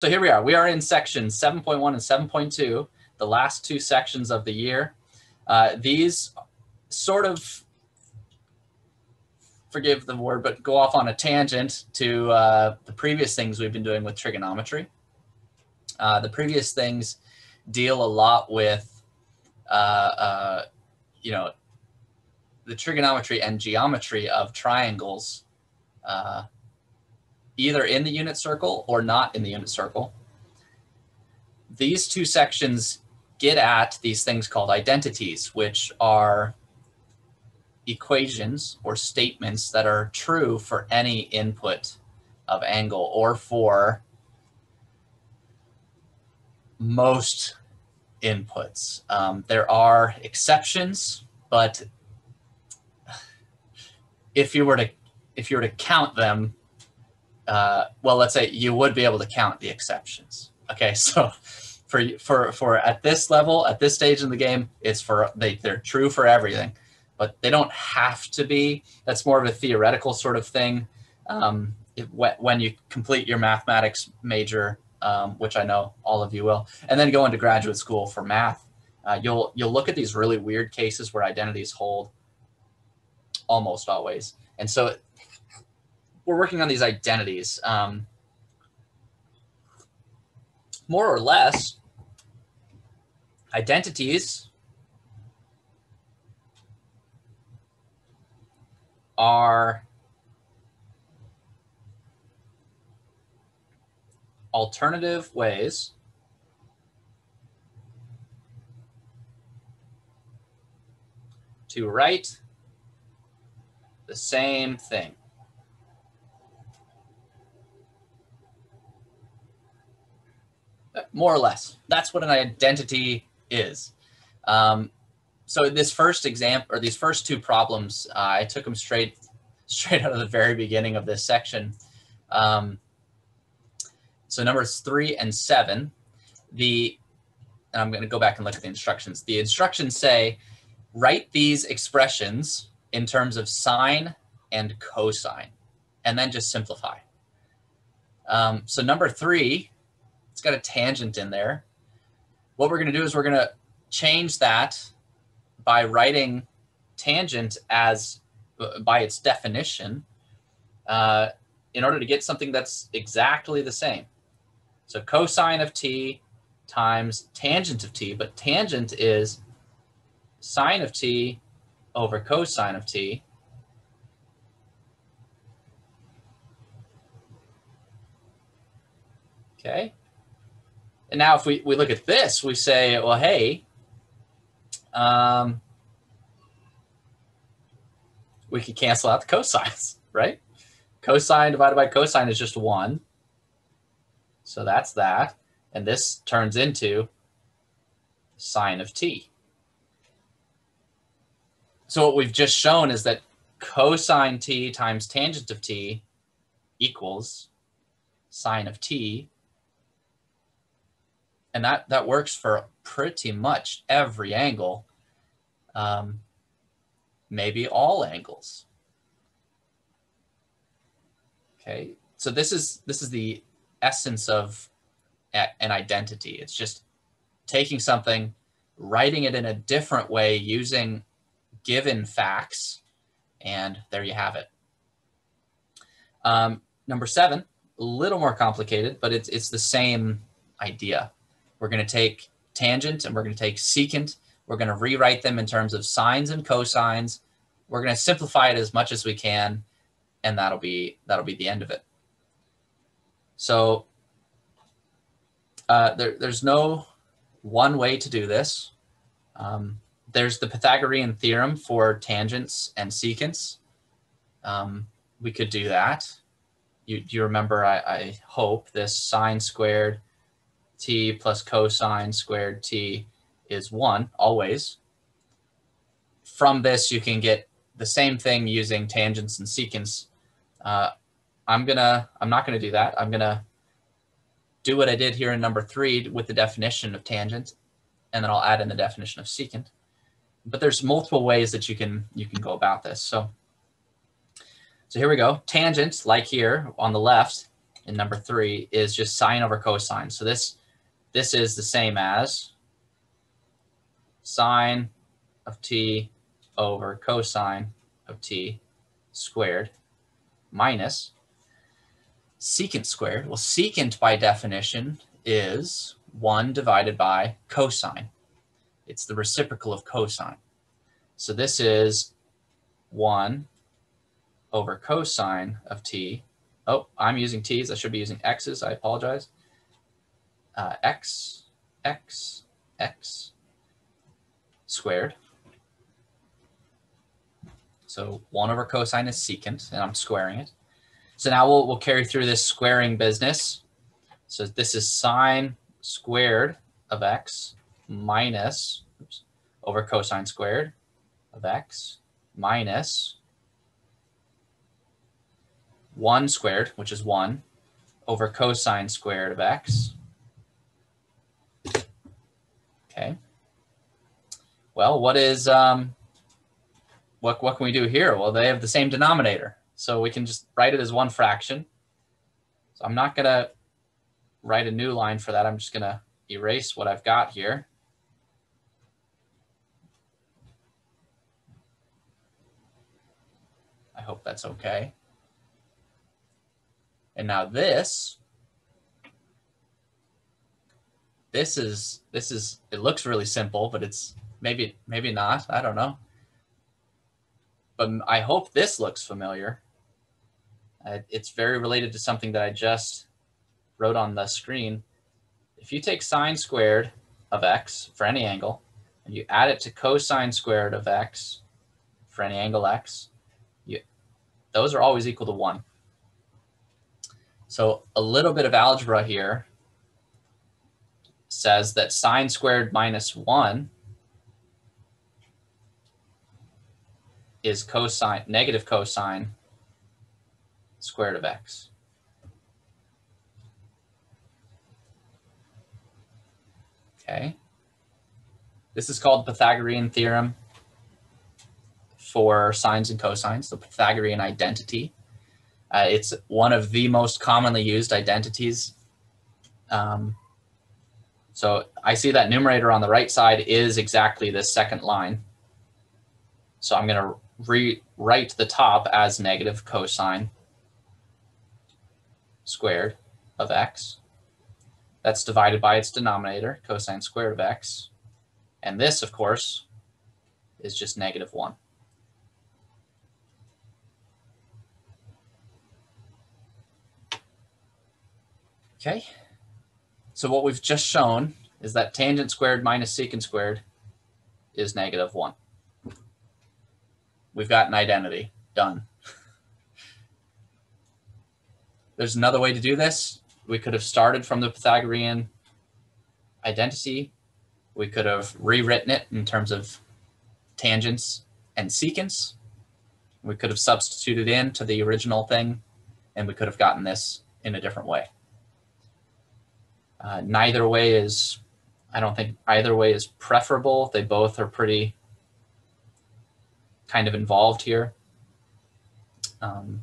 So here we are. We are in sections 7.1 and 7.2, the last two sections of the year. Uh, these sort of, forgive the word, but go off on a tangent to uh, the previous things we've been doing with trigonometry. Uh, the previous things deal a lot with, uh, uh, you know, the trigonometry and geometry of triangles uh, either in the unit circle or not in the unit circle. These two sections get at these things called identities, which are equations or statements that are true for any input of angle or for most inputs. Um, there are exceptions, but if you were to if you were to count them, uh, well, let's say you would be able to count the exceptions. Okay, so for for for at this level, at this stage in the game, it's for they they're true for everything, but they don't have to be. That's more of a theoretical sort of thing. Um, when you complete your mathematics major, um, which I know all of you will, and then go into graduate school for math, uh, you'll you'll look at these really weird cases where identities hold almost always, and so we're working on these identities. Um, more or less, identities are alternative ways to write the same thing. More or less. That's what an identity is. Um, so this first example, or these first two problems, uh, I took them straight, straight out of the very beginning of this section. Um, so numbers three and seven, the, and I'm going to go back and look at the instructions. The instructions say, write these expressions in terms of sine and cosine, and then just simplify. Um, so number three, it's got a tangent in there. What we're going to do is we're going to change that by writing tangent as by its definition uh, in order to get something that's exactly the same. So cosine of t times tangent of t, but tangent is sine of t over cosine of t. Okay. And now if we, we look at this, we say, well, hey, um, we could cancel out the cosines, right? Cosine divided by cosine is just one. So that's that. And this turns into sine of t. So what we've just shown is that cosine t times tangent of t equals sine of t and that that works for pretty much every angle um, maybe all angles. Okay so this is this is the essence of an identity. It's just taking something writing it in a different way using given facts and there you have it. Um, number seven a little more complicated but it's it's the same idea we're going to take tangent and we're going to take secant. We're going to rewrite them in terms of sines and cosines. We're going to simplify it as much as we can, and that'll be that'll be the end of it. So uh, there, there's no one way to do this. Um, there's the Pythagorean theorem for tangents and secants. Um, we could do that. You, you remember, I, I hope, this sine squared t plus cosine squared t is 1 always. From this, you can get the same thing using tangents and secants. Uh, I'm gonna, I'm not gonna do that. I'm gonna do what I did here in number three with the definition of tangent, and then I'll add in the definition of secant. But there's multiple ways that you can you can go about this. So, so here we go. Tangent, like here on the left, in number three is just sine over cosine. So this, this is the same as sine of t over cosine of t squared minus secant squared. Well, secant by definition is 1 divided by cosine. It's the reciprocal of cosine. So this is 1 over cosine of t. Oh, I'm using t's. I should be using x's. I apologize. Uh, x, x, x squared. So 1 over cosine is secant, and I'm squaring it. So now we'll, we'll carry through this squaring business. So this is sine squared of x minus oops, over cosine squared of x minus 1 squared, which is 1, over cosine squared of x. Okay. Well, what is, um, what, what can we do here? Well, they have the same denominator. So we can just write it as one fraction. So I'm not going to write a new line for that. I'm just going to erase what I've got here. I hope that's okay. And now this, this is, this is, it looks really simple, but it's maybe, maybe not. I don't know. But I hope this looks familiar. Uh, it's very related to something that I just wrote on the screen. If you take sine squared of x for any angle, and you add it to cosine squared of x for any angle x, you, those are always equal to 1. So a little bit of algebra here says that sine squared minus 1 is cosine, negative cosine squared of x. Okay. This is called the Pythagorean theorem for sines and cosines, the Pythagorean identity. Uh, it's one of the most commonly used identities. Um, so I see that numerator on the right side is exactly this second line. So I'm going to rewrite the top as negative cosine squared of x. That's divided by its denominator, cosine squared of x. And this, of course, is just negative 1. Okay, so what we've just shown is that tangent squared minus secant squared is negative 1. We've got an identity. Done. There's another way to do this. We could have started from the Pythagorean identity. We could have rewritten it in terms of tangents and secants. We could have substituted in to the original thing, and we could have gotten this in a different way. Uh, neither way is, I don't think either way is preferable. They both are pretty kind of involved here. Um,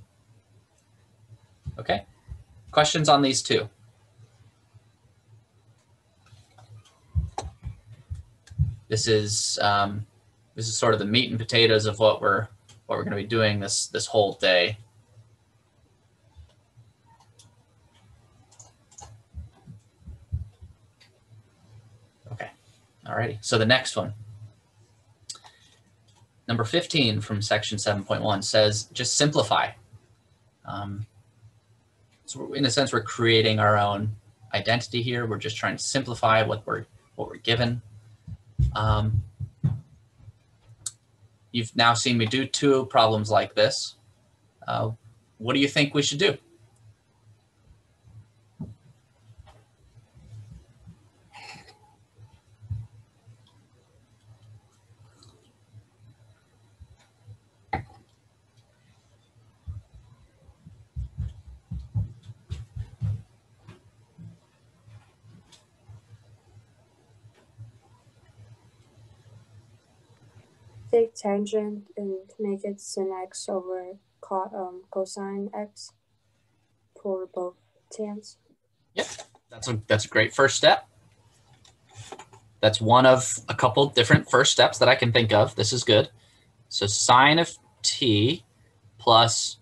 okay, questions on these two? This is um, this is sort of the meat and potatoes of what we're what we're going to be doing this this whole day. Okay, alrighty. So the next one. Number 15 from section 7.1 says just simplify. Um, so in a sense, we're creating our own identity here. We're just trying to simplify what we're what we're given. Um, you've now seen me do two problems like this. Uh, what do you think we should do? Take tangent and make it sin x over co um, cosine x for both tans. Yep, that's a that's a great first step. That's one of a couple different first steps that I can think of. This is good. So sine of t plus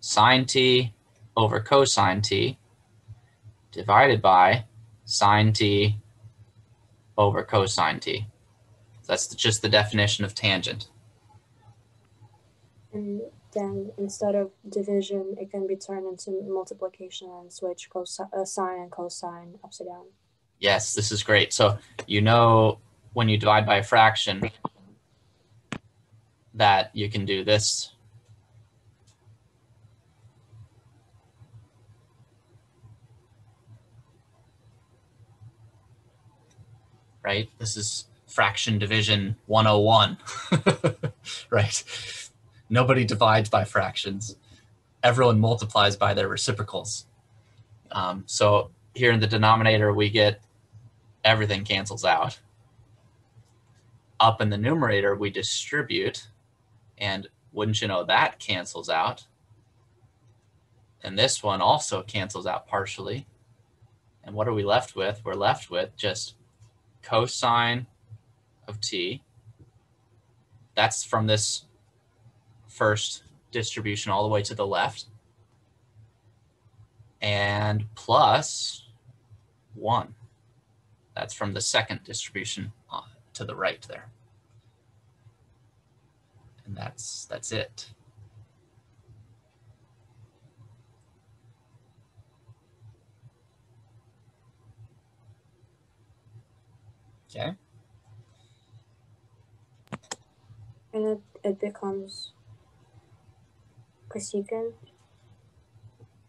sine t over cosine t divided by sine t over cosine t. That's just the definition of tangent. And then instead of division, it can be turned into multiplication and switch cosine, uh, sine and cosine upside down. Yes, this is great. So you know when you divide by a fraction that you can do this. Right? This is fraction division 101. right? Nobody divides by fractions. Everyone multiplies by their reciprocals. Um, so here in the denominator, we get everything cancels out. Up in the numerator, we distribute, and wouldn't you know that cancels out. And this one also cancels out partially. And what are we left with? We're left with just cosine of t. That's from this first distribution all the way to the left. And plus 1. That's from the second distribution uh, to the right there. And that's that's it. Okay. And it, it becomes cosecant.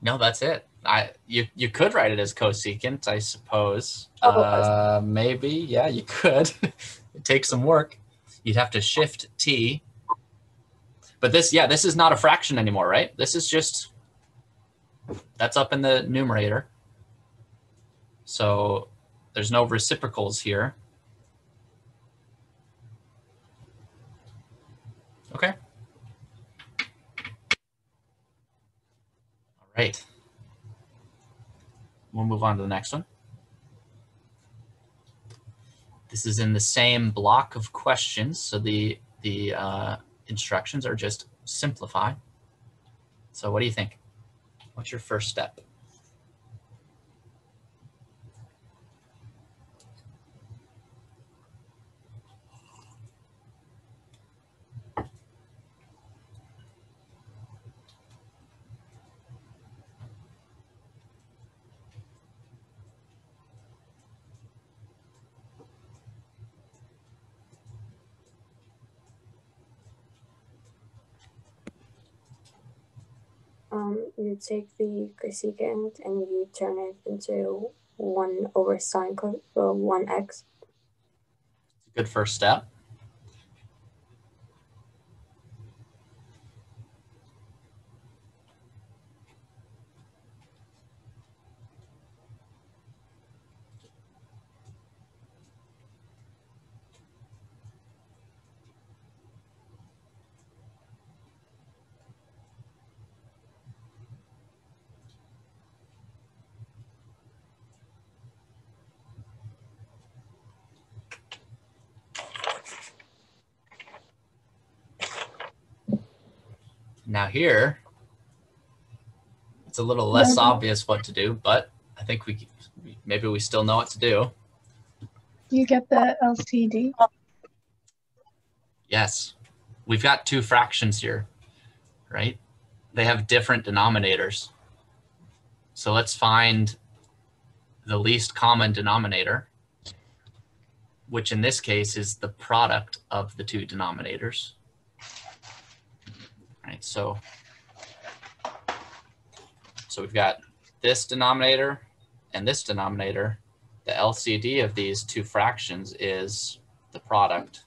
No, that's it. I you you could write it as cosecant, I suppose. Oh, uh, maybe, yeah, you could. it takes some work. You'd have to shift t. But this, yeah, this is not a fraction anymore, right? This is just that's up in the numerator. So there's no reciprocals here. Okay. All right. We'll move on to the next one. This is in the same block of questions, so the the uh, instructions are just simplify. So what do you think? What's your first step? Um, you take the cosecant and you turn it into 1 over sine uh, 1x. It's a good first step. Here, it's a little less obvious what to do, but I think we we- maybe we still know what to do. You get the LCD. Yes, we've got two fractions here, right? They have different denominators. So let's find the least common denominator, which in this case is the product of the two denominators. Right, so so we've got this denominator and this denominator. The LCD of these two fractions is the product.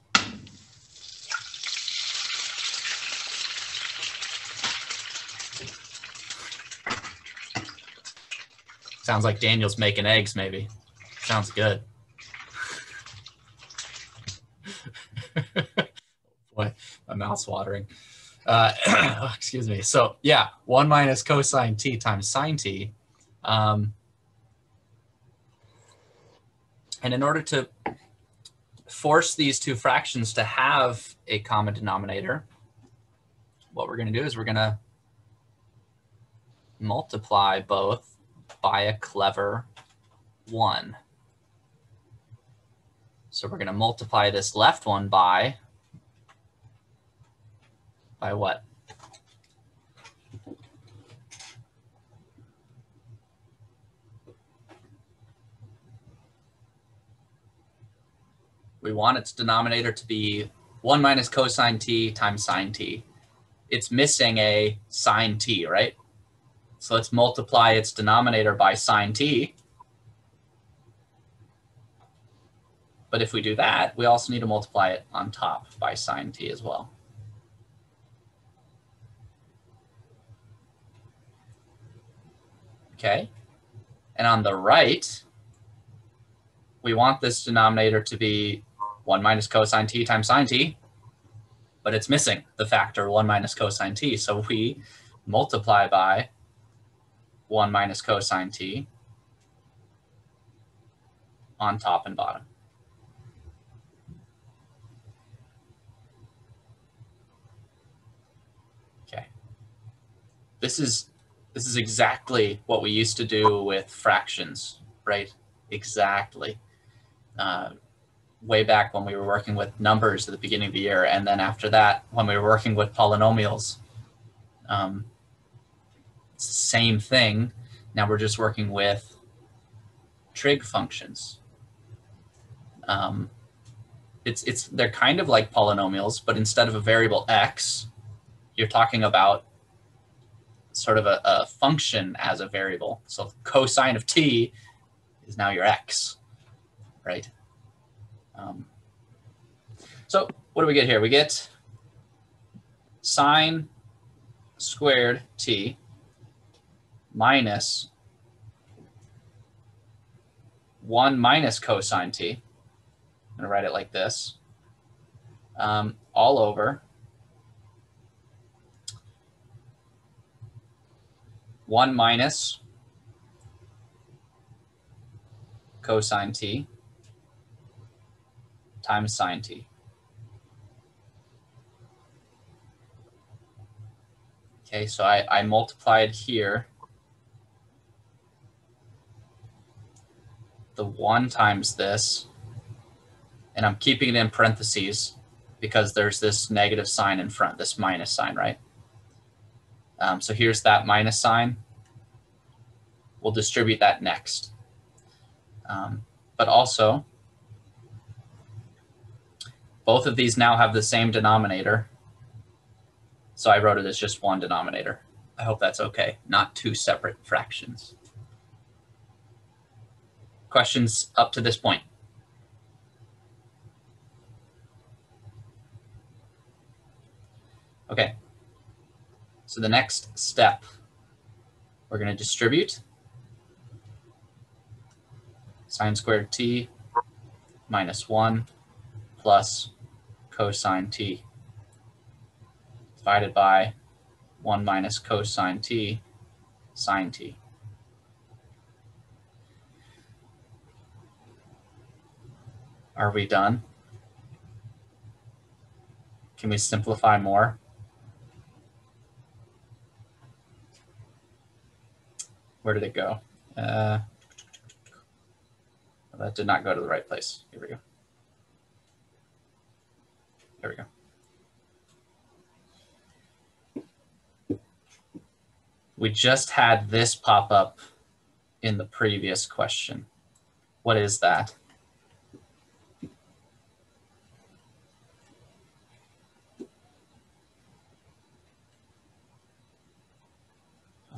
Sounds like Daniel's making eggs, maybe. Sounds good. Boy, my mouth's watering. Uh, excuse me. So yeah, one minus cosine t times sine t Um, and in order to force these two fractions to have a common denominator, what we're going to do is we're going to multiply both by a clever 1. So we're going to multiply this left one by, by what? We want its denominator to be 1 minus cosine t times sine t. It's missing a sine t, right? So let's multiply its denominator by sine t. But if we do that, we also need to multiply it on top by sine t as well. Okay. And on the right, we want this denominator to be 1 minus cosine t times sine t, but it's missing the factor 1 minus cosine t. So we multiply by 1 minus cosine t on top and bottom. Okay. This is this is exactly what we used to do with fractions, right? Exactly. Uh, way back when we were working with numbers at the beginning of the year. And then after that, when we were working with polynomials, um, it's the same thing. Now we're just working with trig functions. Um, it's, it's, they're kind of like polynomials, but instead of a variable x, you're talking about sort of a, a function as a variable. So cosine of t is now your x, right? Um, so what do we get here? We get sine squared t minus 1 minus cosine t. I'm going to write it like this. Um, all over 1 minus cosine t times sine t. Okay, so I, I multiplied here the 1 times this, and I'm keeping it in parentheses because there's this negative sign in front, this minus sign, right? Um, so here's that minus sign. We'll distribute that next. Um, but also, both of these now have the same denominator. So I wrote it as just one denominator. I hope that's okay, not two separate fractions. Questions up to this point? Okay, so the next step, we're going to distribute sine squared t minus 1 plus cosine t divided by 1 minus cosine t sine t. Are we done? Can we simplify more? Where did it go? Uh, that did not go to the right place. Here we go. There we go. We just had this pop up in the previous question. What is that?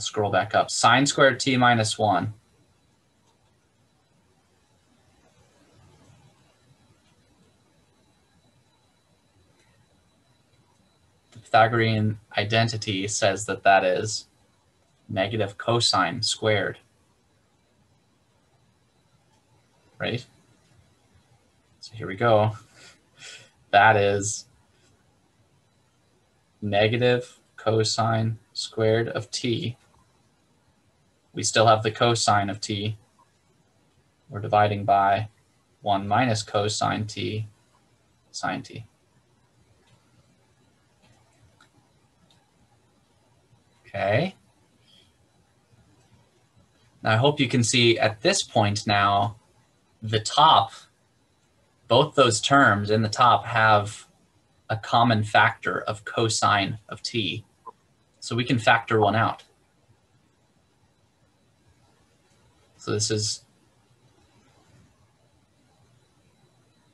Scroll back up. Sine squared t minus 1 The Pythagorean identity says that that is negative cosine squared. Right? So here we go. That is negative cosine squared of t we still have the cosine of t. We're dividing by 1 minus cosine t sine t. Okay. Now I hope you can see at this point now, the top, both those terms in the top have a common factor of cosine of t. So we can factor one out. So this is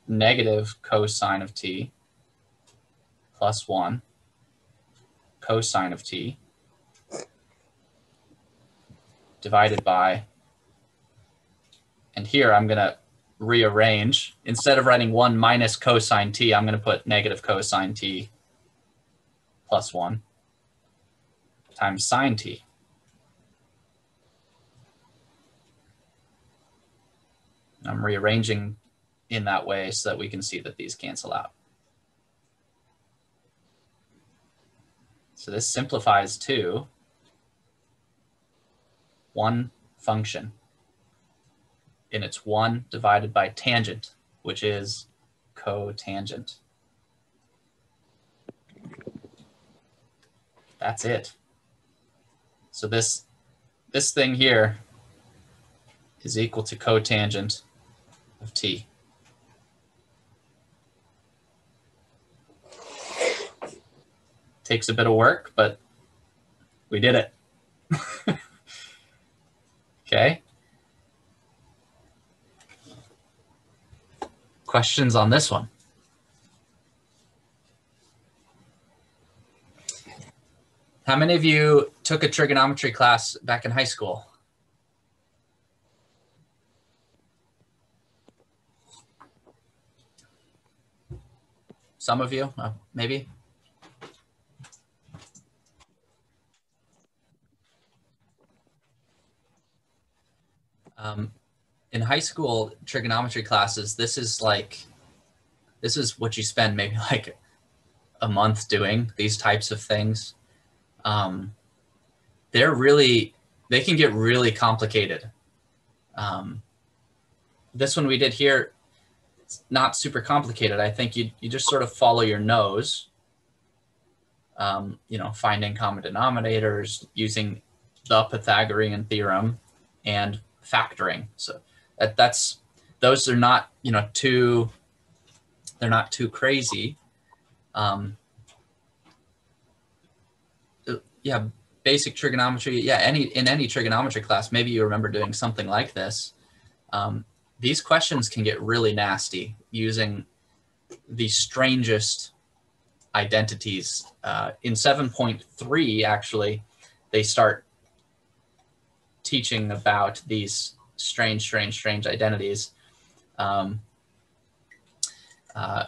negative cosine of t plus 1 cosine of t divided by, and here I'm going to rearrange. Instead of writing 1 minus cosine t, I'm going to put negative cosine t plus 1 times sine t. I'm rearranging in that way so that we can see that these cancel out. So this simplifies to one function and it's 1 divided by tangent, which is cotangent. That's it. So this, this thing here is equal to cotangent of t. Takes a bit of work, but we did it. okay. Questions on this one? How many of you took a trigonometry class back in high school? Some of you, uh, maybe? Um, in high school trigonometry classes, this is like, this is what you spend maybe like a month doing these types of things. Um, they're really, they can get really complicated. Um, this one we did here, it's not super complicated. I think you, you just sort of follow your nose, um, you know, finding common denominators, using the Pythagorean theorem and factoring. So that, that's, those are not, you know, too, they're not too crazy. Um, yeah, basic trigonometry. Yeah, any in any trigonometry class, maybe you remember doing something like this. Um, these questions can get really nasty using the strangest identities. Uh, in 7.3, actually, they start teaching about these strange, strange, strange identities. Um, uh,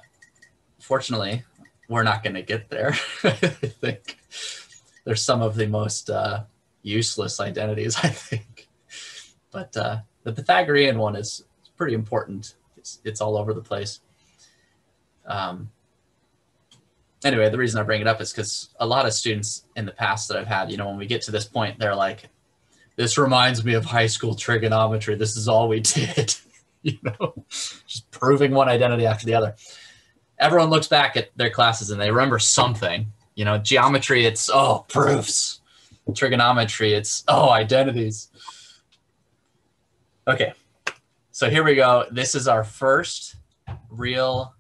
fortunately, we're not going to get there, I think they're some of the most uh, useless identities, I think. But uh, the Pythagorean one is pretty important. It's, it's all over the place. Um, anyway, the reason I bring it up is because a lot of students in the past that I've had, you know, when we get to this point, they're like, this reminds me of high school trigonometry. This is all we did, you know, just proving one identity after the other. Everyone looks back at their classes and they remember something you know, geometry, it's, oh, proofs. Trigonometry, it's, oh, identities. Okay, so here we go. This is our first real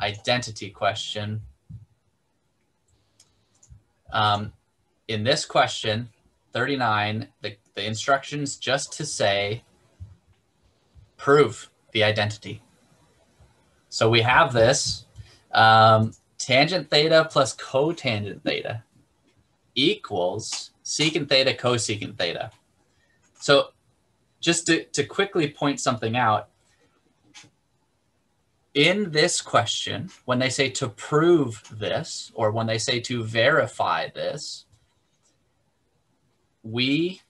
identity question. Um, in this question, 39, the, the instructions just to say, prove the identity. So we have this. Um, tangent theta plus cotangent theta equals secant theta cosecant theta. So just to, to quickly point something out, in this question, when they say to prove this, or when they say to verify this, we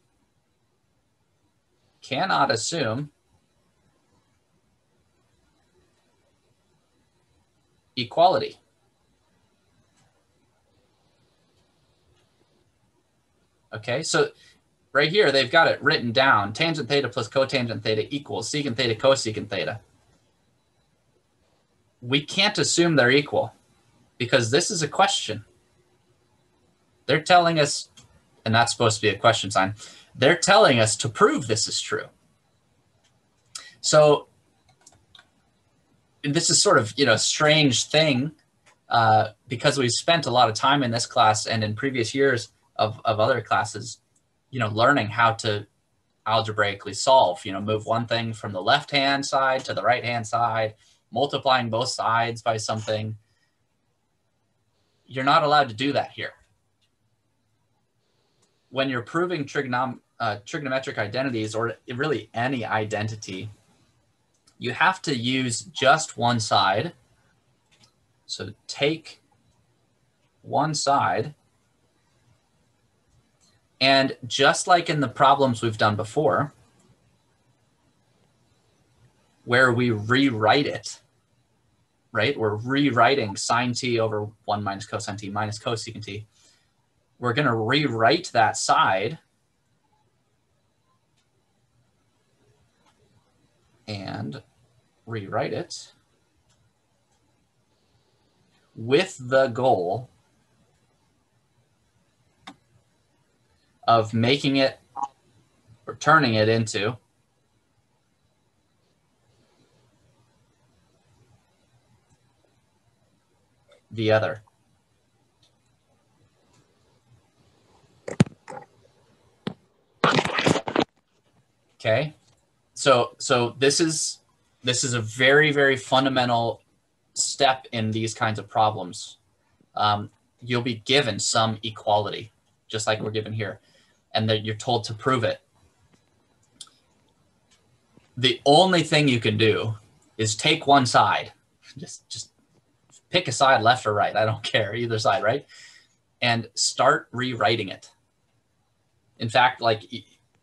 cannot assume equality. Okay, so right here, they've got it written down. Tangent theta plus cotangent theta equals secant theta cosecant theta. We can't assume they're equal because this is a question. They're telling us, and that's supposed to be a question sign, they're telling us to prove this is true. So this is sort of, you know, a strange thing uh, because we've spent a lot of time in this class and in previous years of, of other classes, you know, learning how to algebraically solve, you know, move one thing from the left-hand side to the right-hand side, multiplying both sides by something. You're not allowed to do that here. When you're proving trigonom uh, trigonometric identities or really any identity, you have to use just one side. So take one side and just like in the problems we've done before, where we rewrite it, right? We're rewriting sine t over 1 minus cosine t minus cosecant t. We're going to rewrite that side and rewrite it with the goal of making it or turning it into the other. Okay. So so this is this is a very very fundamental step in these kinds of problems. Um, you'll be given some equality, just like we're given here and that you're told to prove it. The only thing you can do is take one side, just just pick a side, left or right. I don't care either side, right? And start rewriting it. In fact, like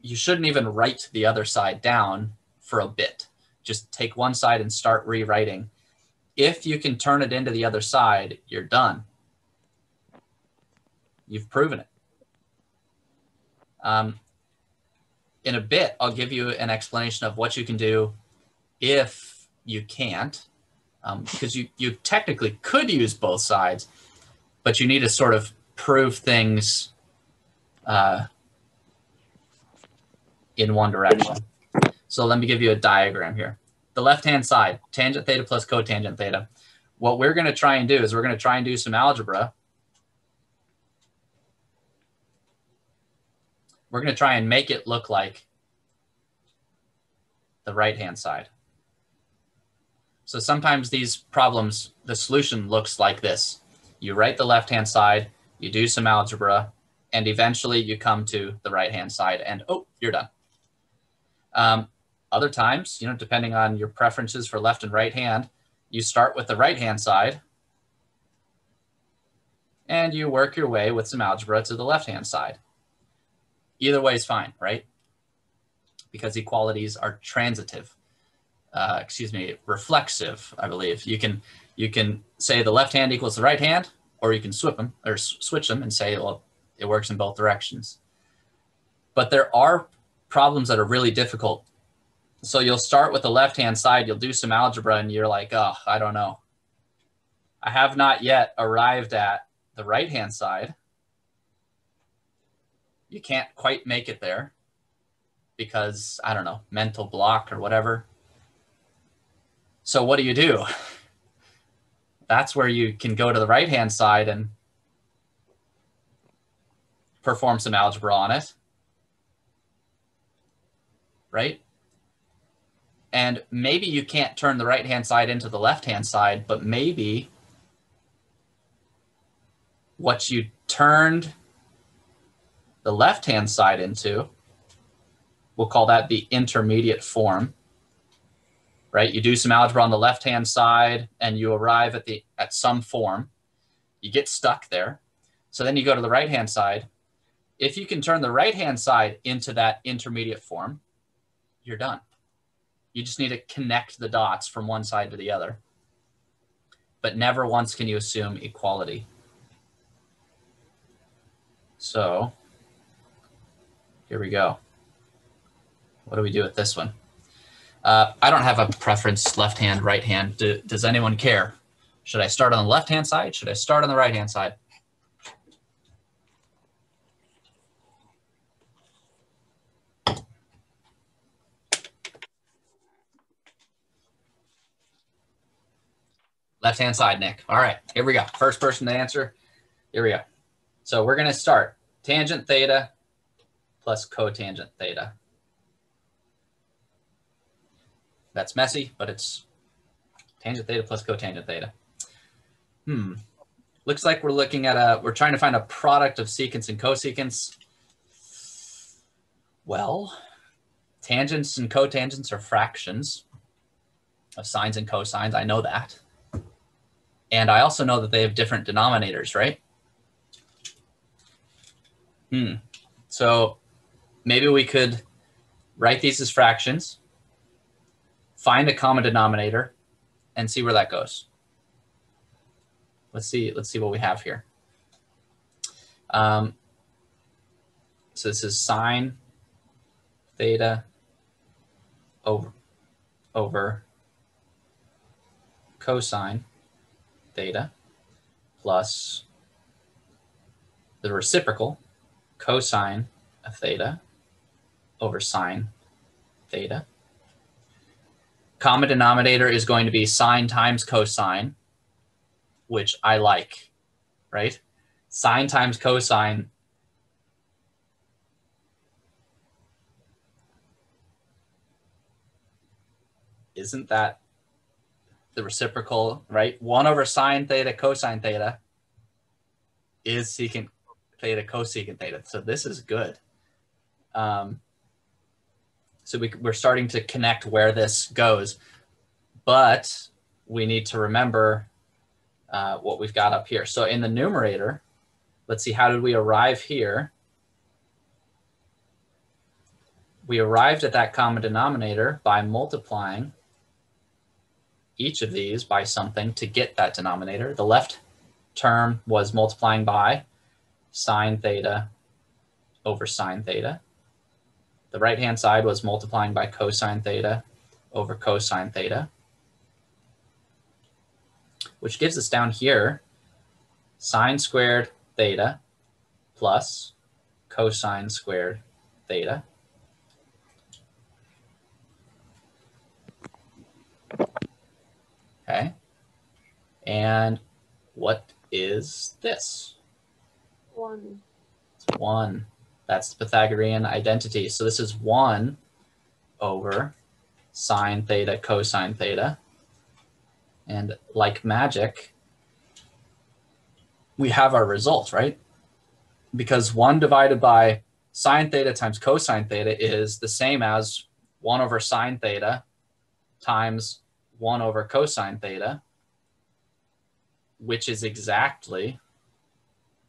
you shouldn't even write the other side down for a bit. Just take one side and start rewriting. If you can turn it into the other side, you're done. You've proven it. Um, in a bit, I'll give you an explanation of what you can do if you can't, um, because you, you technically could use both sides, but you need to sort of prove things uh, in one direction. So let me give you a diagram here. The left-hand side, tangent theta plus cotangent theta. What we're going to try and do is we're going to try and do some algebra we're going to try and make it look like the right-hand side. So sometimes these problems, the solution looks like this. You write the left-hand side, you do some algebra, and eventually you come to the right-hand side and, oh, you're done. Um, other times, you know, depending on your preferences for left and right hand, you start with the right-hand side and you work your way with some algebra to the left-hand side. Either way is fine, right? Because equalities are transitive. Uh, excuse me, reflexive, I believe. You can you can say the left hand equals the right hand, or you can swip them or switch them and say, well, it works in both directions. But there are problems that are really difficult. So you'll start with the left hand side, you'll do some algebra, and you're like, oh, I don't know. I have not yet arrived at the right hand side you can't quite make it there because I don't know, mental block or whatever. So what do you do? That's where you can go to the right hand side and perform some algebra on it. Right? And maybe you can't turn the right hand side into the left hand side, but maybe what you turned the left-hand side into, we'll call that the intermediate form, right? You do some algebra on the left-hand side and you arrive at, the, at some form. You get stuck there. So then you go to the right-hand side. If you can turn the right-hand side into that intermediate form, you're done. You just need to connect the dots from one side to the other. But never once can you assume equality. So here we go. What do we do with this one? Uh, I don't have a preference, left hand, right hand. Do, does anyone care? Should I start on the left hand side? Should I start on the right hand side? Left hand side, Nick. All right, here we go. First person to answer. Here we go. So we're going to start tangent theta plus cotangent theta. That's messy, but it's tangent theta plus cotangent theta. Hmm. Looks like we're looking at a, we're trying to find a product of secants and cosecants. Well, tangents and cotangents are fractions of sines and cosines. I know that. And I also know that they have different denominators, right? Hmm. So maybe we could write these as fractions, find a common denominator, and see where that goes. Let's see, let's see what we have here. Um, so this is sine theta over, over cosine theta plus the reciprocal cosine of theta over sine theta. Common denominator is going to be sine times cosine, which I like, right? Sine times cosine isn't that the reciprocal, right? 1 over sine theta cosine theta is secant theta cosecant theta. So this is good. Um, so we, we're starting to connect where this goes, but we need to remember uh, what we've got up here. So in the numerator, let's see, how did we arrive here? We arrived at that common denominator by multiplying each of these by something to get that denominator. The left term was multiplying by sine theta over sine theta. The right-hand side was multiplying by cosine theta over cosine theta, which gives us down here sine squared theta plus cosine squared theta. Okay. And what is this? One. It's one. That's the Pythagorean identity. So this is one over sine theta cosine theta. And like magic, we have our result, right? Because one divided by sine theta times cosine theta is the same as one over sine theta times 1 over cosine theta, which is exactly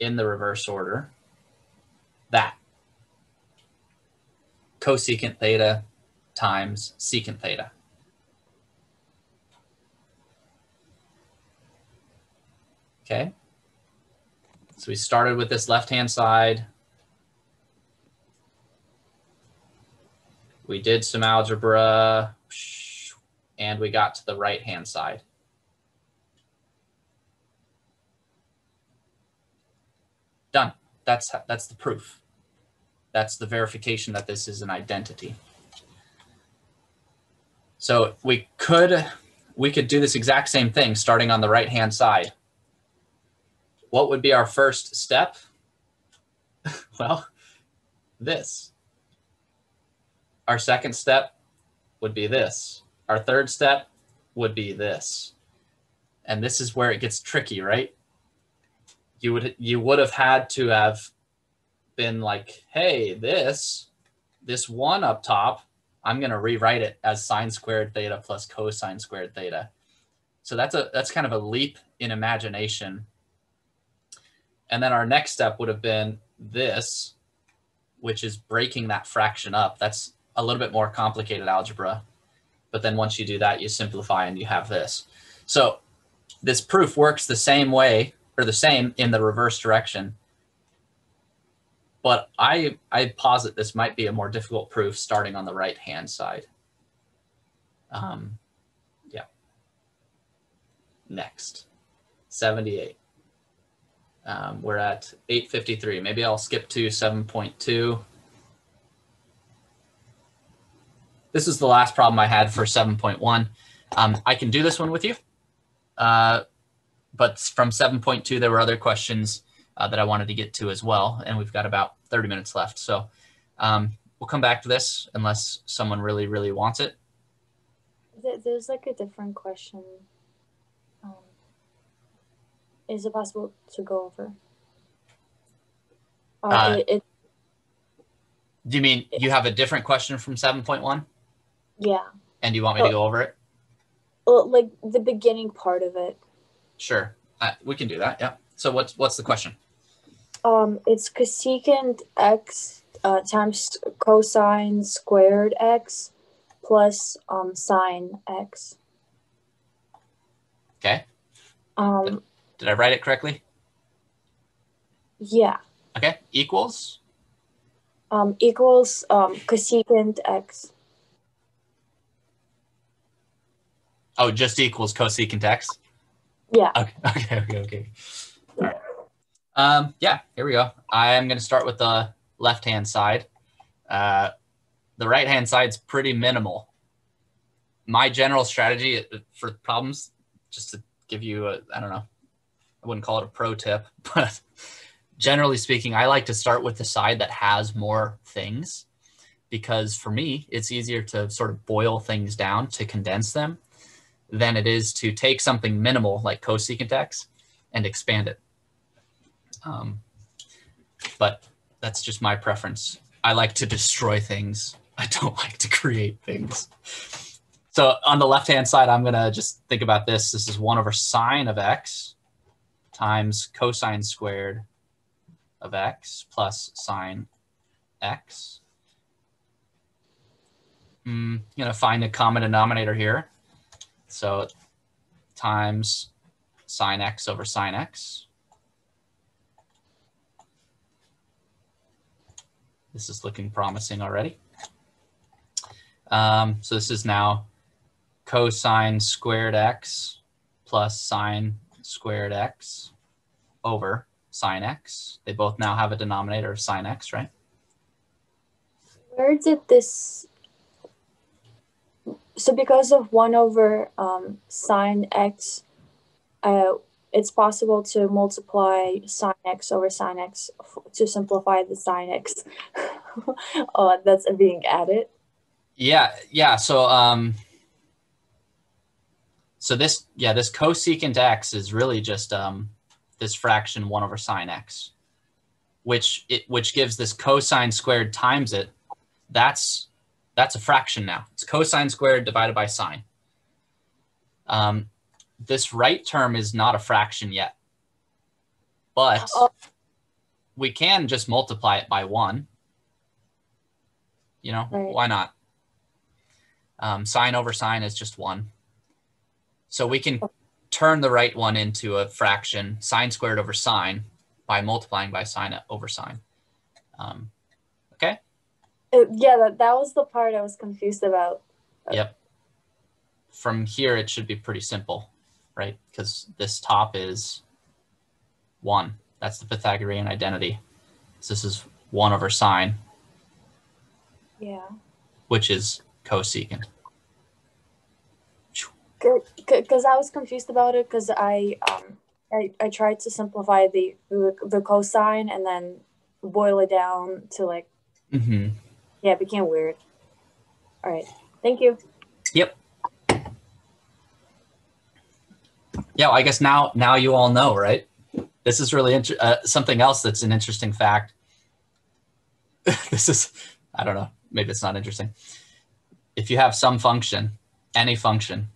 in the reverse order that cosecant theta times secant theta. Okay. So we started with this left-hand side. We did some algebra and we got to the right hand side. Done. That's, that's the proof. That's the verification that this is an identity. So we could, we could do this exact same thing starting on the right hand side. What would be our first step? well, this. Our second step would be this. Our third step would be this. And this is where it gets tricky, right? You would you would have had to have been like, hey, this, this one up top, I'm gonna rewrite it as sine squared theta plus cosine squared theta. So that's a that's kind of a leap in imagination. And then our next step would have been this, which is breaking that fraction up. That's a little bit more complicated algebra. But then once you do that, you simplify and you have this. So this proof works the same way or the same in the reverse direction. But I I posit this might be a more difficult proof starting on the right hand side. Um, yeah. Next, 78. Um, we're at 853. Maybe I'll skip to 7.2. This is the last problem I had for 7.1. Um, I can do this one with you. Uh, but from 7.2, there were other questions uh, that I wanted to get to as well. And we've got about 30 minutes left. So um, we'll come back to this unless someone really, really wants it. There's like a different question. Um, is it possible to go over? Uh, Uh, it, it, Do you mean you have a different question from 7.1 yeah. and do you want me to go over it? Well, like the beginning part of it. Sure. Uh, we can do that. Yeah. So what's what's the question? Um, it's cosecant x uh, times cosine squared x plus um sine x. Okay. Um, Did I write it correctly? yeah. Okay. Equals. Um, equals um cosecant x. Oh, just equals cosecant x. Yeah. Okay. Okay. Okay. Okay. Um, yeah. Here we go. I'm going to start with the left hand side. Uh, the right hand side's pretty minimal. My general strategy uh, for problems, just to give you a, I don't know, I wouldn't call it a pro tip, but generally speaking, I like to start with the side that has more things because for me, it's easier to sort of boil things down to condense them than it is to take something minimal like cosecant x and expand it. Um, but that's just my preference. I like to destroy things. I don't like to create things. So on the left-hand side, I'm gonna just think about this. This is one over sine of x times cosine squared of x plus sine x. I'm gonna find a common denominator here. So times sine x over sine x. This is looking promising already. Um, so this is now cosine squared x plus sine squared x over sine x. They both now have a denominator of sine x, right? Where did this? So because of one over um, sine x, uh, it's possible to multiply sine x over sine x to simplify the sine x. oh, that's being added. Yeah, yeah. So um so this yeah, this cosecant x is really just um this fraction 1 over sine x, which it which gives this cosine squared times it. That's that's a fraction now. It's cosine squared divided by sine. Um, this right term is not a fraction yet, but Oh. we can just multiply it by one. You know, Right. why not? Um, sine over sine is just one. So we can turn the right one into a fraction, sine squared over sine, by multiplying by sine over sine. Um, okay? Uh, yeah, that, that was the part I was confused about. Yep. From here, it should be pretty simple, right? Because this top is 1. That's the Pythagorean identity. So this is 1 over sine, Yeah. which is cosecant. Because I was confused about it because I um I, I tried to simplify the, the the cosine and then boil it down to like Mm-hmm. yeah it became weird. All right, thank you. Yeah, well, I guess now now you all know, right? This is really inter- uh, something else that's an interesting fact. this is, I don't know, maybe it's not interesting. If you have some function, any function,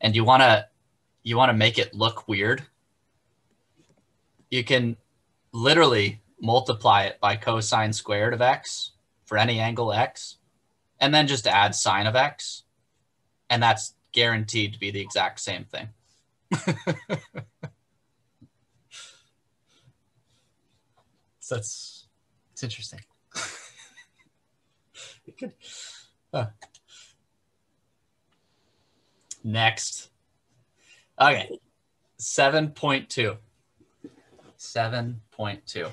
and you want to you want to make it look weird, you can literally multiply it by cosine squared of x for any angle x, and then just add sine of x, and that's guaranteed to be the exact same thing. So that's It's interesting. it could. Next. Okay. 7.2. 7.2.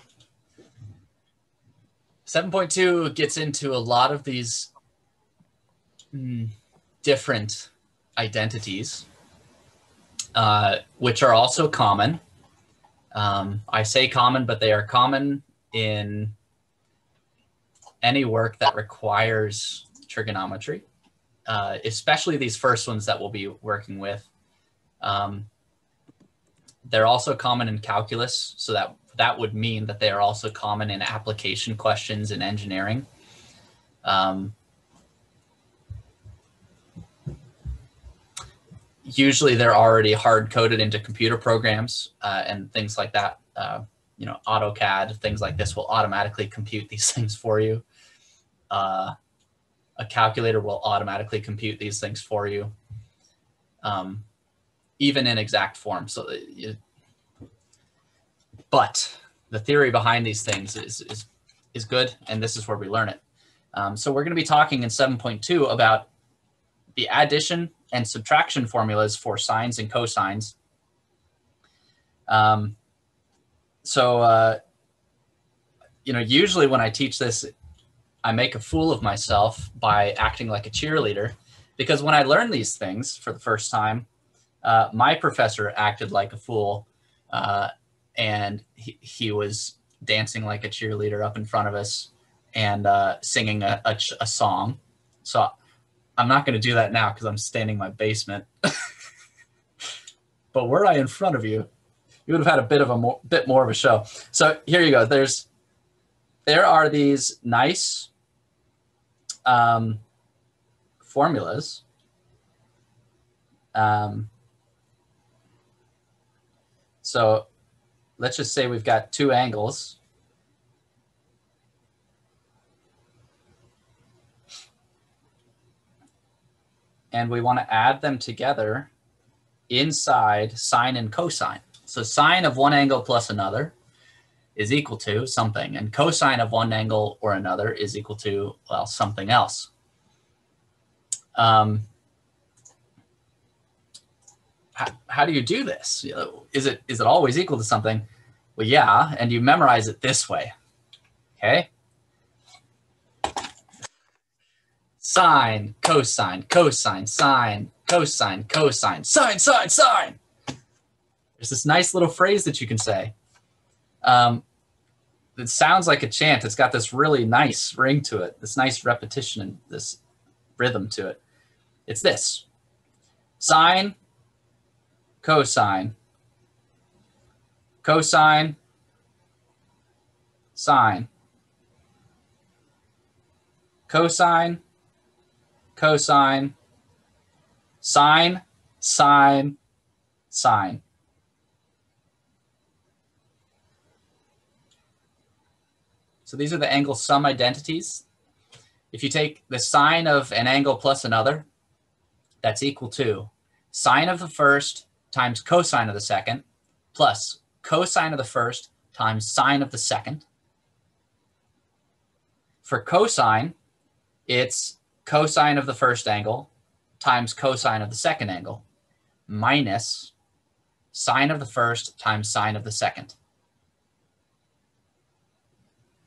7.2 gets into a lot of these mm, different identities, uh, which are also common. Um, I say common, but they are common in any work that requires trigonometry, uh, especially these first ones that we'll be working with. Um, they're also common in calculus, so that that would mean that they are also common in application questions in engineering. Um, usually they're already hard coded into computer programs uh, and things like that. Uh, you know, AutoCAD, things like this will automatically compute these things for you. Uh, a calculator will automatically compute these things for you, um, even in exact form. So, it, but the theory behind these things is, is, is good, and this is where we learn it. Um, so we're going to be talking in 7.2 about the addition and subtraction formulas for sines and cosines. Um, so, uh, you know, usually when I teach this, I make a fool of myself by acting like a cheerleader because when I learned these things for the first time, uh, my professor acted like a fool uh, and he, he was dancing like a cheerleader up in front of us and uh, singing a, a, a song. So I'm not going to do that now because I'm standing in my basement. but were I in front of you, you would have had a bit of a more, bit more of a show. So here you go. There's there are these nice um, formulas. Um, so let's just say we've got two angles and we want to add them together inside sine and cosine. So sine of one angle plus another is equal to something, and cosine of one angle or another is equal to, well, something else. Um, how, how do you do this? Is it is it always equal to something? Well, yeah, and you memorize it this way. Okay. Sine, cosine, cosine, sine, cosine, cosine, sine, sine, sine. There's this nice little phrase that you can say. Um, it sounds like a chant. It's got this really nice ring to it, this nice repetition and this rhythm to it. It's this sine, cosine, cosine, sine, cosine, cosine, sine, sine, sine. So these are the angle sum identities. If you take the sine of an angle plus another, that's equal to sine of the first times cosine of the second plus cosine of the first times sine of the second. For cosine, it's cosine of the first angle times cosine of the second angle minus sine of the first times sine of the second.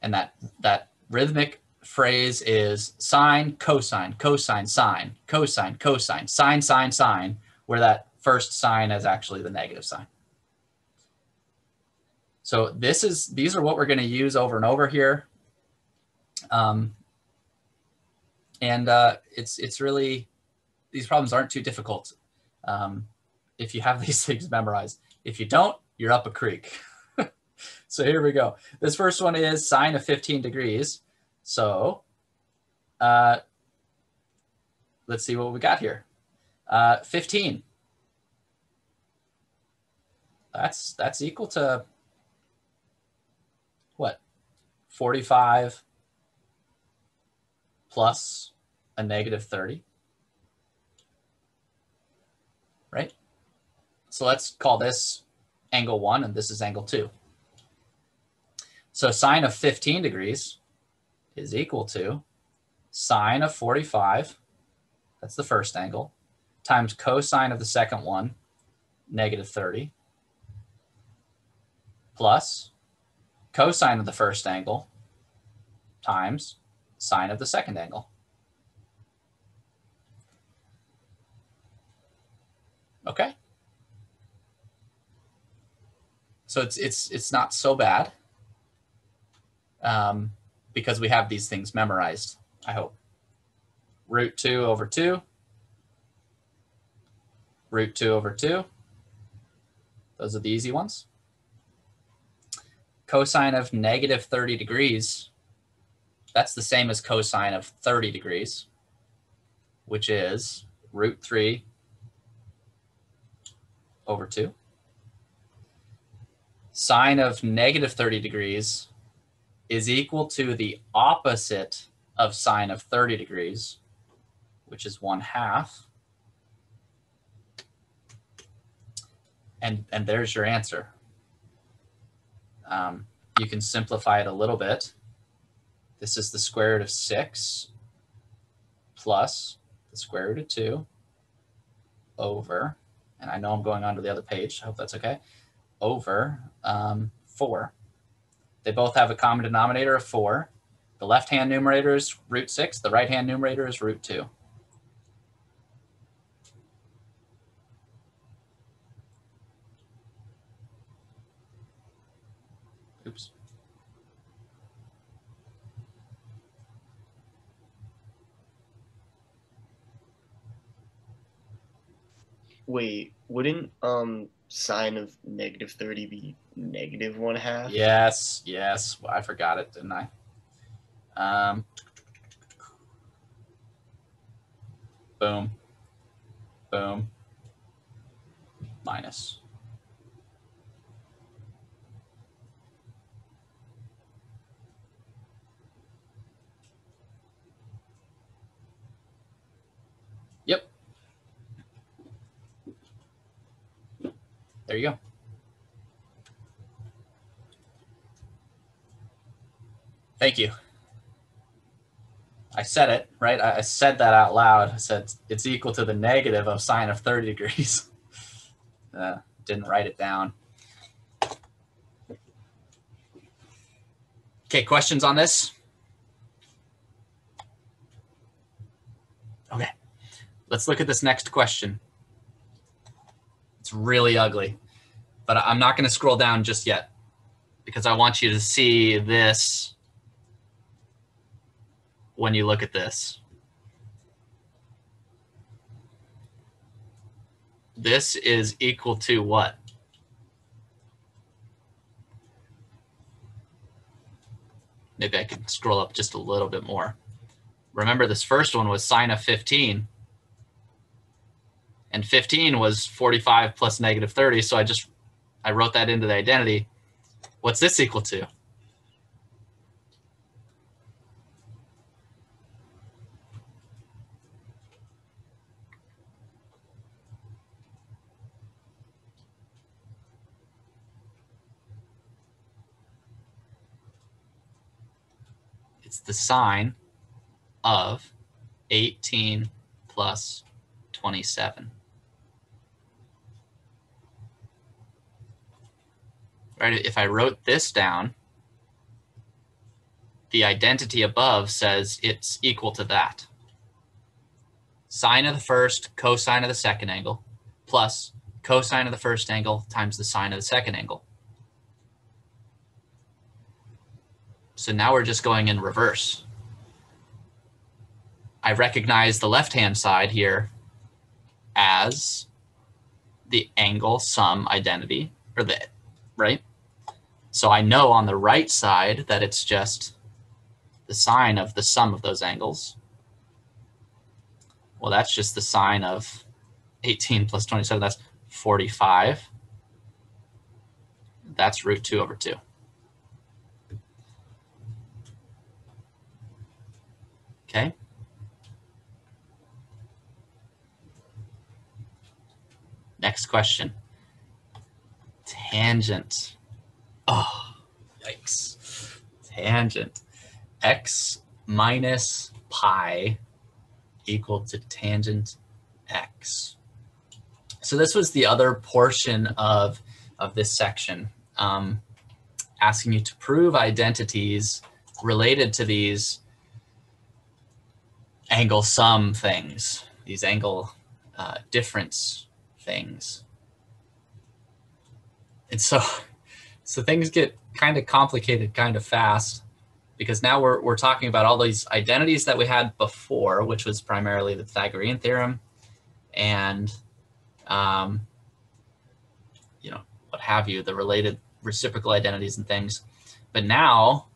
And that, that rhythmic phrase is sine, cosine, cosine, sine, cosine, cosine, sine, sine, sine, where that first sine is actually the negative sign. So this is, these are what we're going to use over and over here. Um, and uh, it's it's really these problems aren't too difficult um, if you have these things memorized. If you don't, you're up a creek. so here we go. This first one is sine of 15 degrees. So uh, let's see what we got here. Uh, 15. That's that's equal to what? 45 plus a negative 30, right? So let's call this angle one and this is angle two. So sine of 15 degrees is equal to sine of 45, that's the first angle, times cosine of the second one, negative 30, plus cosine of the first angle times sine of the second angle. Okay. So it's it's it's not so bad um, because we have these things memorized. I hope. Root two over two. Root two over two. Those are the easy ones. Cosine of negative 30 degrees. That's the same as cosine of 30 degrees, which is root three over 2. Sine of negative 30 degrees is equal to the opposite of sine of 30 degrees, which is 1 half. And, and there's your answer. Um, you can simplify it a little bit. This is the square root of 6 plus the square root of 2 over and I know I'm going on to the other page. I hope that's okay. Over um, 4. They both have a common denominator of 4. The left-hand numerator is root 6. The right-hand numerator is root 2. Oops. Wait, wouldn't um sine of negative 30 be negative one half? Yes, yes. Well, I forgot it, didn't I? Um, boom, boom, minus. Yep. There you go. Thank you. I said it, right? I said that out loud. I said it's equal to the negative of sine of 30 degrees. Uh, didn't write it down. Okay, questions on this? Okay, let's look at this next question. It's really ugly, but I'm not going to scroll down just yet because I want you to see this when you look at this. This is equal to what? Maybe I can scroll up just a little bit more. Remember this first one was sine of 15. And 15 was 45 plus negative 30. So I just, I wrote that into the identity. What's this equal to? It's the sine of 18 plus 27. Right, if I wrote this down, the identity above says it's equal to that. Sine of the first, cosine of the second angle, plus cosine of the first angle times the sine of the second angle. So now we're just going in reverse. I recognize the left-hand side here as the angle sum identity, or the, right? So I know on the right side that it's just the sine of the sum of those angles. Well, that's just the sine of 18 plus 27, that's 45. That's root 2 over 2. Okay. Next question. Tangent. Yikes. tangent x minus pi equal to tangent x. So this was the other portion of, of this section, um, asking you to prove identities related to these angle sum things, these angle uh, difference things. And so, so things get kind of complicated kind of fast because now we're, we're talking about all these identities that we had before, which was primarily the Pythagorean theorem and, um, you know, what have you, the related reciprocal identities and things. But now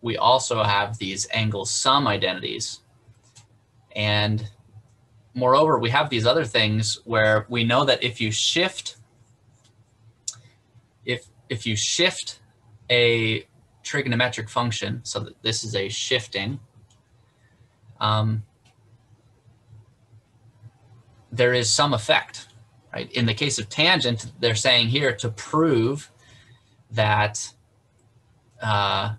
we also have these angle sum identities. And moreover, we have these other things where we know that if you shift, if, you shift a trigonometric function, so that this is a shifting, um, there is some effect, right? In the case of tangent, they're saying here to prove that uh,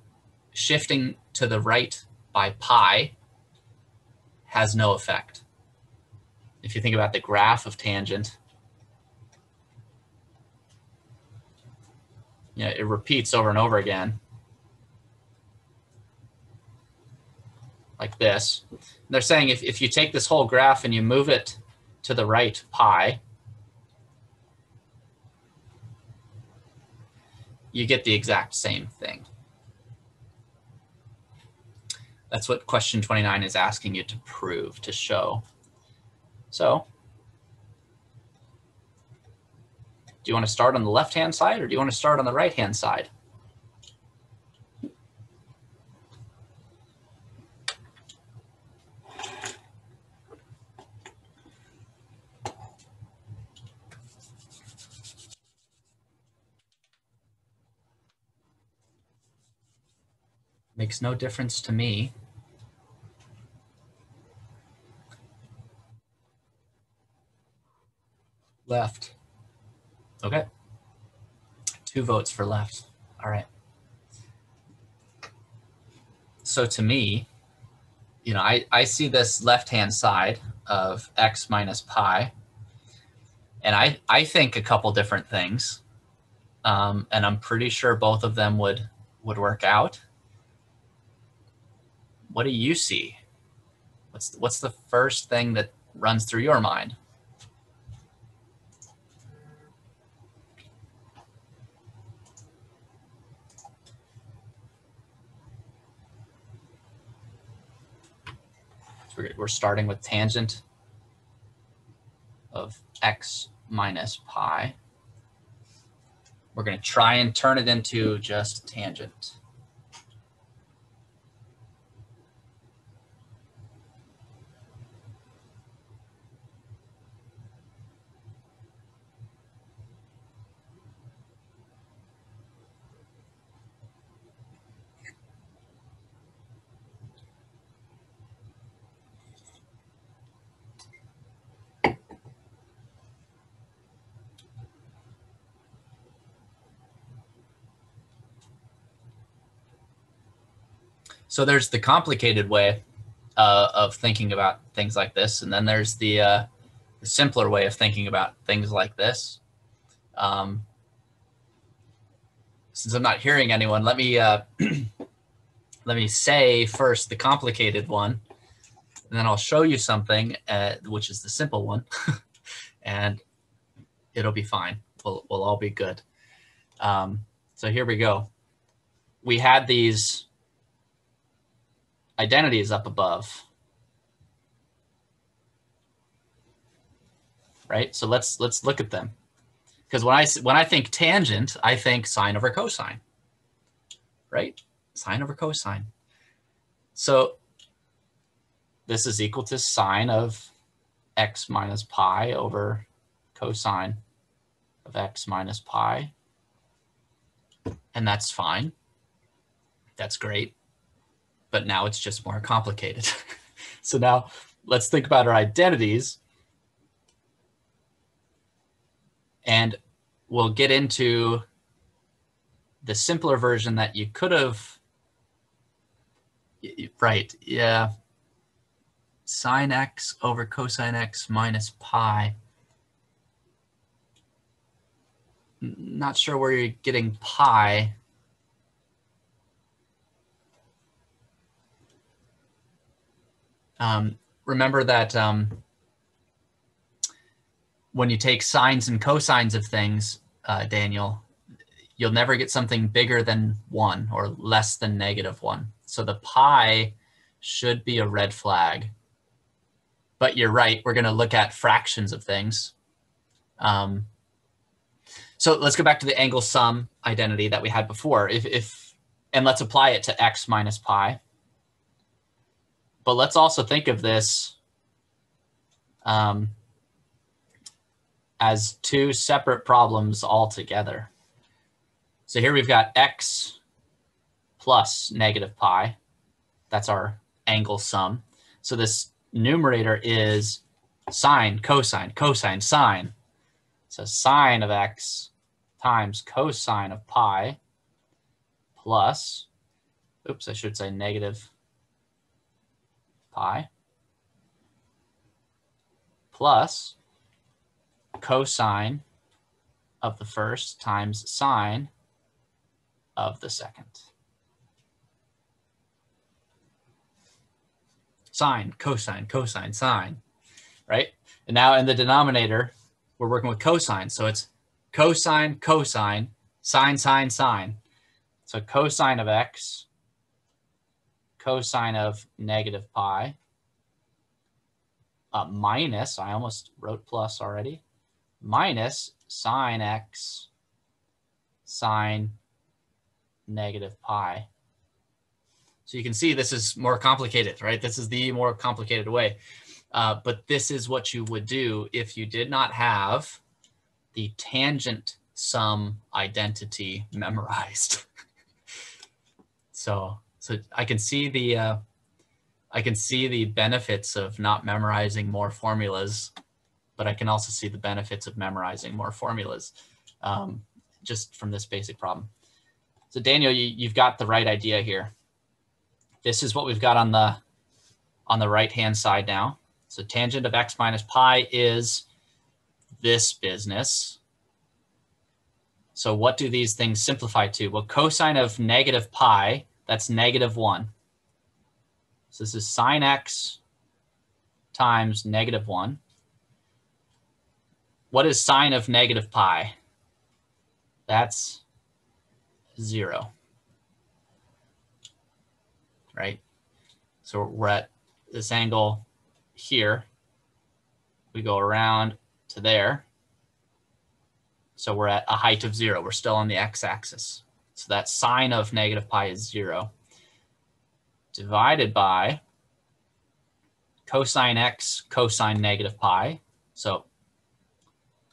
shifting to the right by pi has no effect. If you think about the graph of tangent, you know, it repeats over and over again. Like this. they're saying if, if you take this whole graph and you move it to the right pi, you get the exact same thing. That's what question 29 is asking you to prove, to show. So, do you want to start on the left-hand side or do you want to start on the right-hand side? Makes no difference to me. Left. Okay. Two votes for left. All right. So to me, you know, I, I see this left-hand side of x minus pi, and I, I think a couple different things. Um, and I'm pretty sure both of them would, would work out what do you see? What's what's the first thing that runs through your mind? We're starting with tangent of x minus pi. We're going to try and turn it into just tangent. So there's the complicated way uh, of thinking about things like this, and then there's the, uh, the simpler way of thinking about things like this. Um, since I'm not hearing anyone, let me uh, let me say first the complicated one, and then I'll show you something uh, which is the simple one, and it'll be fine. We'll we'll all be good. Um, so here we go. We had these identity is up above. Right? So let's let's look at them. Because when I when I think tangent, I think sine over cosine. Right? Sine over cosine. So this is equal to sine of x minus pi over cosine of x minus pi. And that's fine. That's great but now it's just more complicated. so now let's think about our identities. And we'll get into the simpler version that you could have Right, yeah. Sine x over cosine x minus pi. Not sure where you're getting pi. Um, remember that um, when you take sines and cosines of things, uh, Daniel, you'll never get something bigger than one or less than negative one. So the pi should be a red flag. But you're right, we're going to look at fractions of things. Um, so let's go back to the angle sum identity that we had before. If, if and let's apply it to x minus pi. But let's also think of this um, as two separate problems altogether. So here we've got x plus negative pi. That's our angle sum. So this numerator is sine, cosine, cosine, sine. So sine of x times cosine of pi plus, oops, I should say negative pi plus cosine of the first times sine of the second. Sine, cosine, cosine, sine, right? And now in the denominator, we're working with cosine. So it's cosine, cosine, sine, sine, sine. So cosine of x, cosine of negative pi, uh, minus, I almost wrote plus already, minus sine x, sine negative pi. So you can see this is more complicated, right? This is the more complicated way. Uh, but this is what you would do if you did not have the tangent sum identity memorized. so, so I can see the, uh, I can see the benefits of not memorizing more formulas, but I can also see the benefits of memorizing more formulas um, just from this basic problem. So Daniel, you, you've got the right idea here. This is what we've got on the on the right hand side now. So tangent of x minus pi is this business. So what do these things simplify to? Well, cosine of negative pi, that's negative one. So this is sine x times negative one. What is sine of negative pi? That's zero. Right? So we're at this angle here. We go around to there. So we're at a height of zero. We're still on the x-axis. So that sine of negative pi is zero. Divided by cosine x cosine negative pi. So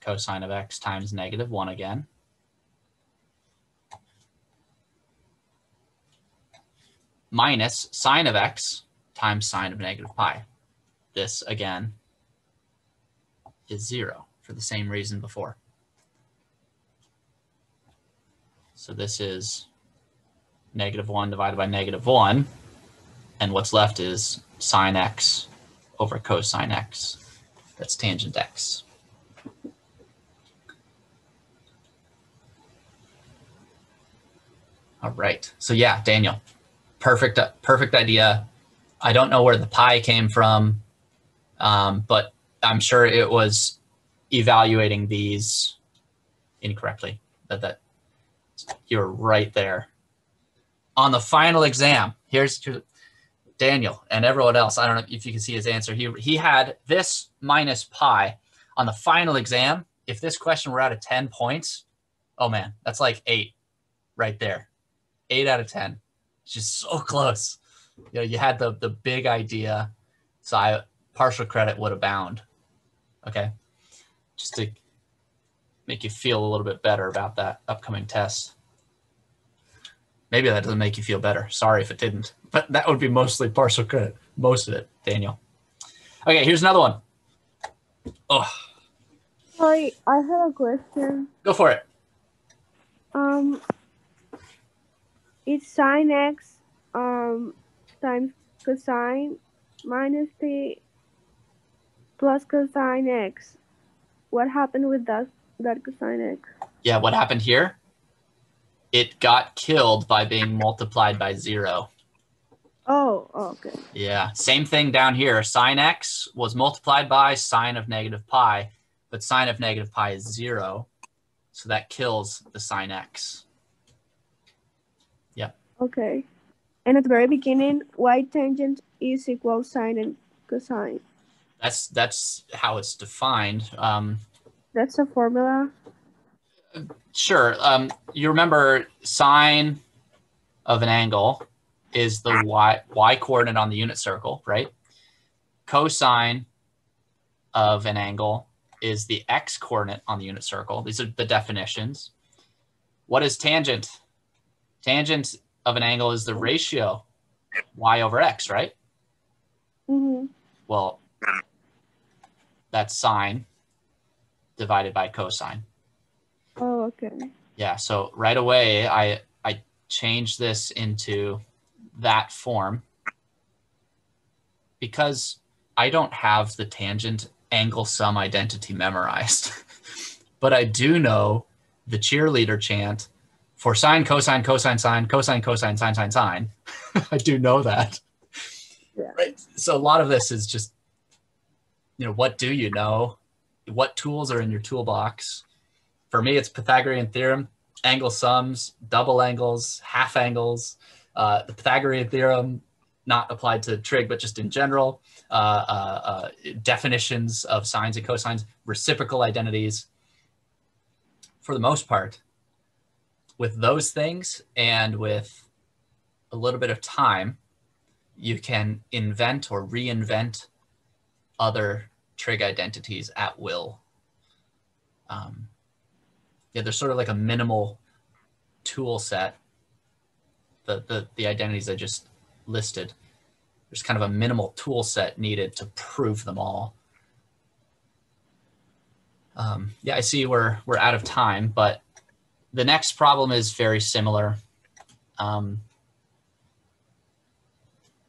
cosine of x times negative one again. minus sine of x times sine of negative pi. This, again, is 0 for the same reason before. So this is negative 1 divided by negative 1. And what's left is sine x over cosine x. That's tangent x. All right. So yeah, Daniel, perfect perfect idea i don't know where the pi came from um, but i'm sure it was evaluating these incorrectly that that you're right there. On the final exam here's daniel and everyone else. I don't know if you can see his answer. He, he had this minus pi. On the final exam if this question were out of 10 points oh man that's like eight right there. Eight out of 10 It's just so close. You know, you had the the big idea, so I partial credit would abound. Okay, just to make you feel a little bit better about that upcoming test. Maybe that doesn't make you feel better. Sorry if it didn't, but that would be mostly partial credit, most of it, Daniel. Okay, here's another one. Oh, Sorry, I had a question. go for it. Um, it's sine x um times cosine minus p plus cosine x. What happened with that that cosine x? Yeah, what happened here? It got killed by being multiplied by zero. Oh, oh, okay. Yeah, same thing down here. Sine x was multiplied by sine of negative pi, but sine of negative pi is zero. So that kills the sine x. Yeah. Okay. And at the very beginning, y tangent is equal sine and cosine. That's that's how it's defined. Um, That's a formula. Sure. Um, you remember sine of an angle is the y y coordinate on the unit circle, right? Cosine of an angle is the x coordinate on the unit circle. These are the definitions. What is tangent? Tangent of an angle is the ratio y over x, right? Mm-hmm. Well, that's sine divided by cosine. Oh, okay. Yeah, so right away I I changed this into that form because I don't have the tangent angle sum identity memorized. but I do know the cheerleader chant for sine, cosine, cosine, sine, cosine, cosine, sine, sine, sine. I do know that. Yeah. Right. So a lot of this is just, you know, what do you know? What tools are in your toolbox? For me, it's Pythagorean theorem, angle sums, double angles, half angles, uh, the Pythagorean theorem, not applied to trig, but just in general, uh, uh, uh, definitions of sines and cosines, reciprocal identities. For the most part, with those things and with a little bit of time, you can invent or reinvent other trig identities at will. Um, yeah, there's sort of like a minimal tool set. The, the, the identities I just listed, there's kind of a minimal tool set needed to prove them all. Um, yeah, I see we're, we're out of time, but the next problem is very similar. Um,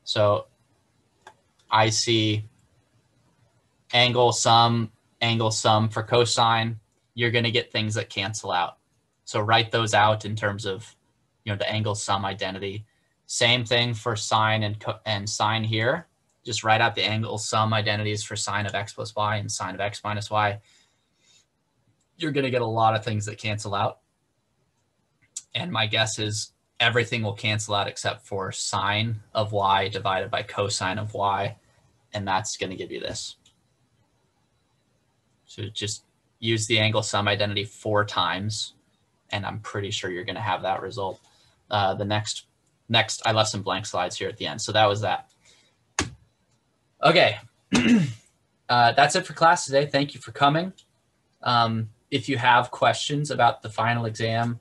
so I see angle sum, angle sum for cosine. You're going to get things that cancel out. So write those out in terms of, you know, the angle sum identity. Same thing for sine and, and sine here. Just write out the angle sum identities for sine of x plus y and sine of x minus y. You're going to get a lot of things that cancel out. And my guess is everything will cancel out except for sine of y divided by cosine of y. And that's going to give you this. So just use the angle sum identity four times. And I'm pretty sure you're going to have that result. Uh, the next, next, I left some blank slides here at the end. So that was that. Okay. uh, that's it for class today. Thank you for coming. Um, if you have questions about the final exam,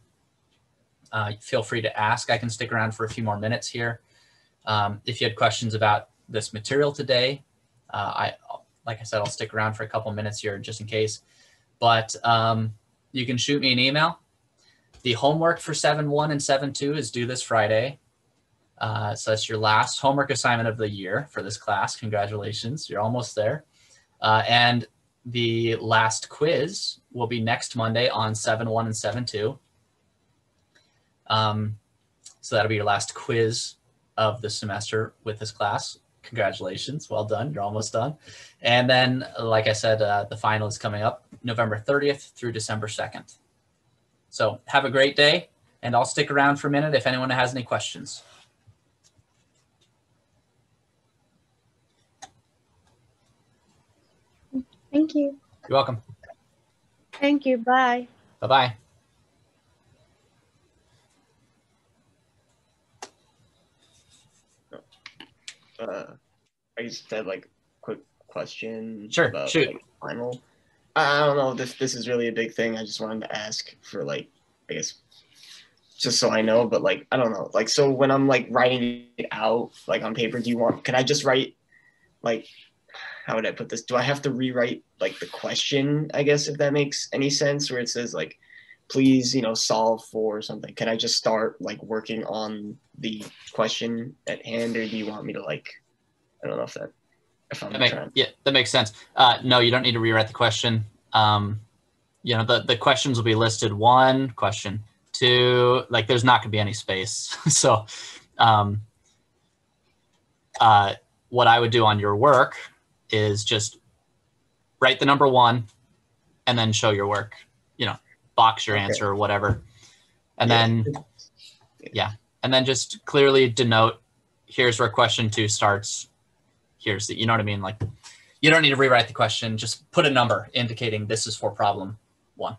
uh, feel free to ask. I can stick around for a few more minutes here. Um, if you had questions about this material today, uh, I, like I said, I'll stick around for a couple minutes here just in case. But um, you can shoot me an email. The homework for 7.1 and 7.2 is due this Friday. Uh, so that's your last homework assignment of the year for this class. Congratulations, you're almost there. Uh, and the last quiz will be next Monday on 7.1 and 7.2. Um, so that'll be your last quiz of the semester with this class. Congratulations, well done, you're almost done. And then, like I said, uh, the final is coming up November 30th through December 2nd. So have a great day, and I'll stick around for a minute if anyone has any questions. Thank you. You're welcome. Thank you. Bye. Bye-bye. Uh, I just had like quick question. Sure, about, shoot. Like, final. I I don't know. if This this is really a big thing. I just wanted to ask for like, I guess, just so I know. But like, I don't know. Like, so when I'm like writing it out, like on paper, do you want? Can I just write, like, how would I put this? Do I have to rewrite like the question? I guess if that makes any sense, where it says like, please, you know, solve for something, can I just start like working on the question at hand, or do you want me to like, I don't know if that, if I'm That make, trying. yeah, that makes sense. Uh, no, you don't need to rewrite the question. Um, you know, the, the questions will be listed one, question two, like there's not gonna be any space. so, um, uh, what I would do on your work is just write the number one and then show your work, you know, box your Okay. answer or whatever. And Yeah. then, yeah, and then just clearly denote, here's where question two starts. Here's the, you know what I mean? Like, you don't need to rewrite the question. Just put a number indicating this is for problem one.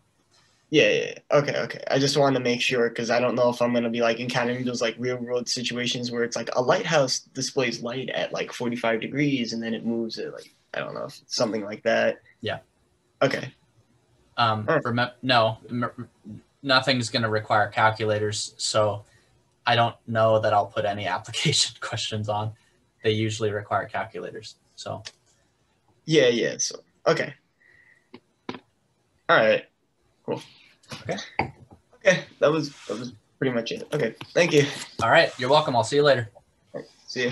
Yeah, yeah. Okay, okay. I just wanted to make sure because I don't know if I'm gonna be like encountering those like real world situations where it's like a lighthouse displays light at like 45 degrees and then it moves at like I don't know if something like that. Yeah. Okay. Um, Alright. remem- no, m- nothing's going to require calculators. So I don't know that I'll put any application questions on. They usually require calculators. So Yeah, yeah. So okay. All right. Cool. Okay. Okay. That was that was pretty much it. Okay. Thank you. all right, you're welcome. I'll see you later. See you.